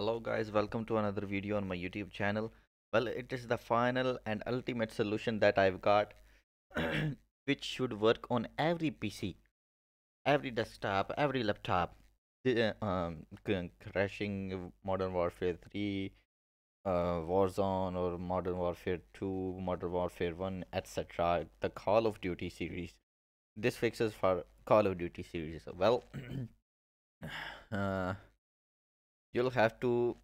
Hello guys, welcome to another video on my YouTube channel. Well, it is the final and ultimate solution that I've got which should work on every PC, every desktop, every laptop. The, uh, um, crashing Modern Warfare 3, uh, Warzone or Modern Warfare 2, Modern Warfare 1, etc. The Call of Duty series. This fixes for Call of Duty series. Well, uh, you'll have to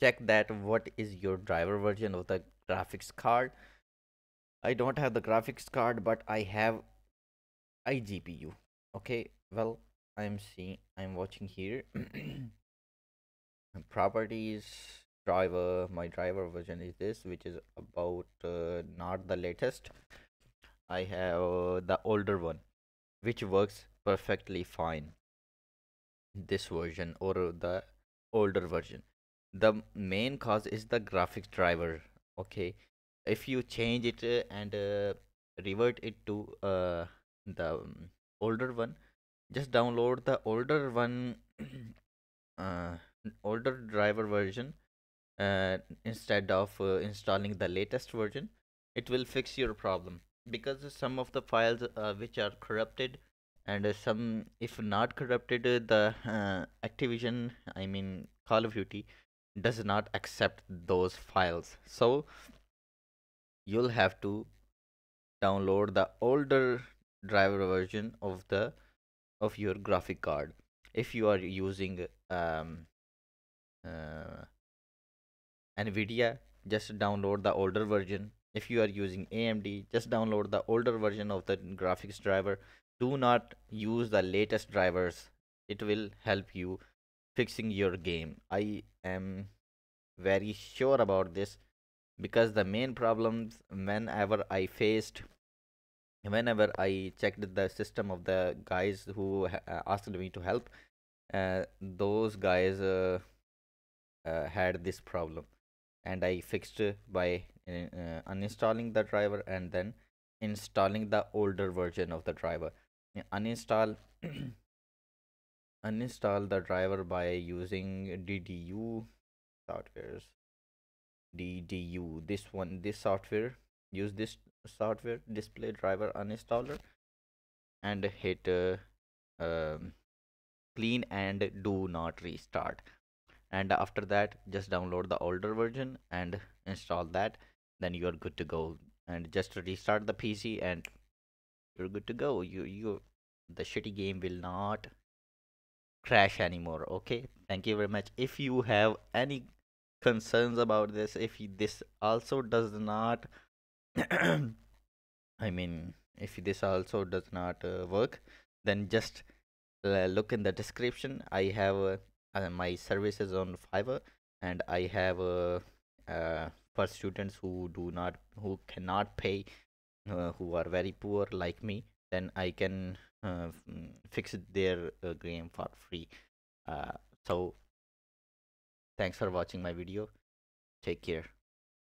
check that what is your driver version of the graphics card. I don't have the graphics card but i have igpu okay well i'm seeing i'm watching here. Properties driver my driver version is this which is about uh, not the latest. I have uh, the older one which works perfectly fine. This version or the older version. The main cause is the graphics driver okay? If you change it uh, and uh, revert it to uh, the um, older one just download the older one uh, older driver version uh, instead of uh, installing the latest version it will fix your problem. Because some of the files which are corrupted and uh, some if not corrupted uh, the uh, activision i mean call of duty does not accept those files. So you'll have to download the older driver version of the of your graphic card. If you are using um, uh, nvidia just download the older version if you are using amd just download the older version of the graphics driver. Do not use the latest drivers. It will help you fixing your game. I am very sure about this because the main problems whenever i faced whenever i checked the system of the guys who uh, asked me to help uh, those guys uh, uh, had this problem and i fixed by uh, uninstalling the driver and then installing the older version of the driver. Uninstall uninstall the driver by using ddu softwares. Ddu this one this software use this software display driver uninstaller and hit uh, um, clean and do not restart and after that just download the older version and install that. Then you are good to go. And just restart the pc and you're good to go. You you the shitty game will not crash anymore okay? Thank you very much. If you have any concerns about this if this also does not i mean if this also does not uh, work then just uh, look in the description. I have uh, uh, my services on fiverr and i have uh, uh, for students who do not who cannot pay uh, who are very poor like me then i can uh, fix their uh, game for free. So thanks for watching my video. Take care